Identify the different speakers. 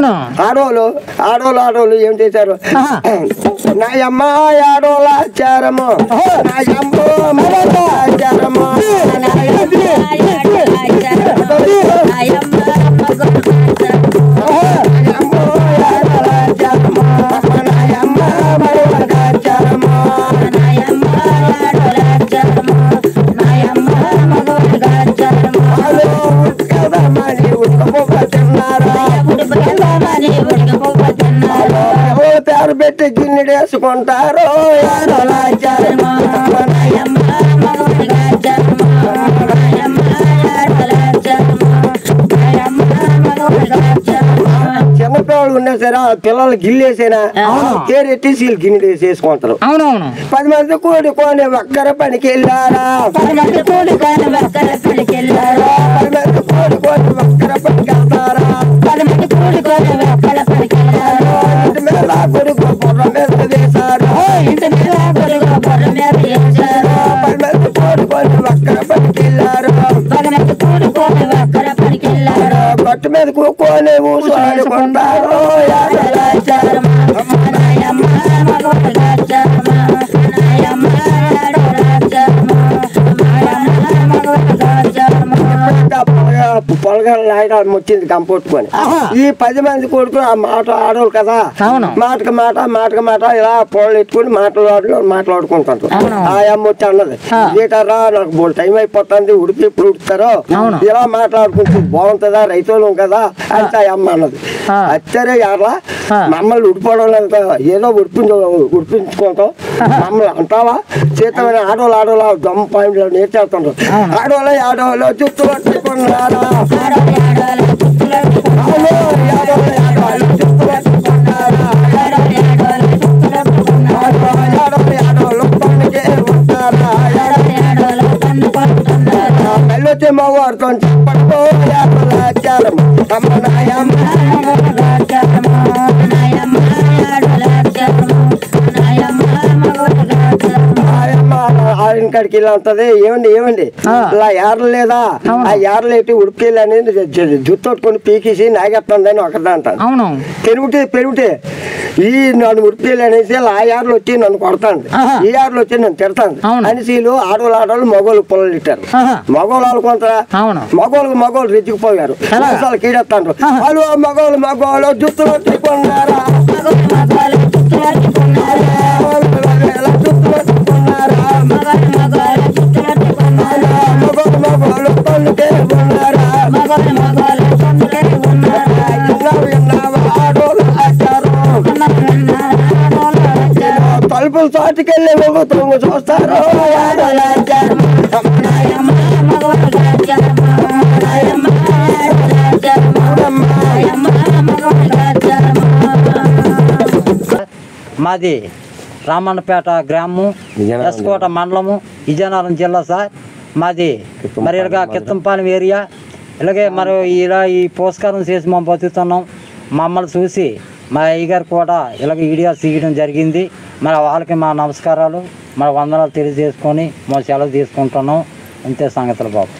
Speaker 1: ఆడోళ్ళు ఆడోళ్ళు ఆడోళ్ళు ఏం చేశారు. నా అమ్మ ఆడోళ్ళ ఆచారము. నా అమ్మ పేరు పెట్టి గిన్నెడు వేసుకుంటారు ఆడోళ్ళ ఆచారము చిన్నపిల్లలు ఉన్నా సరే ఆ పిల్లలు గిల్లేసేనా తేరెట్టి సీలు గిన్నెడు వేసి వేసుకుంటారు
Speaker 2: అవునవును.
Speaker 1: పది మంది కూడి కొని ఒక్కర పనికి వెళ్ళారా? పది మంది కూడి కొని ఒక్కర పనికి వెళ్తారా? మంది కూడి కొని ఒక్కర పనికి వెళ్ళారు మీద కూకొని ఊసాడుకుంటారు పొలగల నాయకులు వచ్చింది కంపొట్టుకొని. ఈ పది మంది కొడుకు ఆ మాట ఆడోళ్ళు కదా. మాటకి మాట మాటకి మాట ఇలా పొలం ఎత్తుకుని మాట్లాడు మాట్లాడుకుంటారు. ఆ అమ్మ వచ్చి అన్నది
Speaker 2: ఆ.
Speaker 1: ఏటారా నాకు బోల్ టైం అయిపోతుంది ఉడికి ఇప్పుడు ఉడుకుతారో
Speaker 2: అవును.
Speaker 1: ఇలా మాట్లాడుకుంటూ బాగుంటుందా రైతులు కదా అంటే ఆ అమ్మ అన్నది. అచ్చరే
Speaker 2: ఆ.
Speaker 1: మమ్మల్ని ఉడిపోవడం లేదు ఏదో ఉడిపించు ఉడిపించుకుంటాం మమ్మల్ని అంటావా చేతమైన ఆడవాళ్ళు ఆడవాళ్ళు దమ్మ పాయింట్లు నేర్చేస్తుంటారు. ఆడవాళ్ళు ఆడవాళ్ళు జుట్టు పట్టుకున్నారా అవును, ఆడవాళ్ళు ఆడవాళ్ళు జుట్టు ఆయన కాడికి ఇలా ఉంటది ఏమండి ఏమండి. ఇలా ఏర్లు లేదా. ఆ ఏర్లు ఉడికెళ్ళి అనేది జుత్తొట్టుకొని పీకేసి నాగేస్తుందని
Speaker 2: అవును.
Speaker 1: పెరుగుతే పెరుగుతే ఈ నన్ను ఉడిపెళ్ళి అనేసి ఆ యార్లు వచ్చి నన్ను కొడతాను. ఈ యార్లు వచ్చి నన్ను తిడతాను. అనేసి వీళ్ళు ఆడవాళ్ళు ఆడవాళ్ళు మగవాళ్ళు పొలలు ఇట్టారు ఆడుకుంటారా
Speaker 2: అవును.
Speaker 1: మగవాళ్ళకి మగవాళ్ళు రెచ్చిపోయారు? అసలు
Speaker 2: ఆహా.
Speaker 1: వాళ్ళు మగవాళ్ళు మగవాళ్ళు జుత్తులు పట్టుకున్నారా చూస్తారు.
Speaker 2: మాది రామన్నపేట గ్రామం ఎస్కోట మండలము విజయనగరం జిల్లా సార్. మాది మరి ఇలాగ కిత్తంపాలెం ఏరియా. ఇలాగే మరి ఇలా ఈ పోస్కారం చేసి మేము బతుకుతున్నాం. మమ్మల్ని చూసి మా అయ్యగారు కూడా ఇలాగ వీడియో తీయడం జరిగింది. మరి వాళ్ళకి మా నమస్కారాలు మరి వందనాలు తెలియజేసుకొని మా సెలవు తీసుకుంటున్నాం. అంతే సంగతులు బాబు.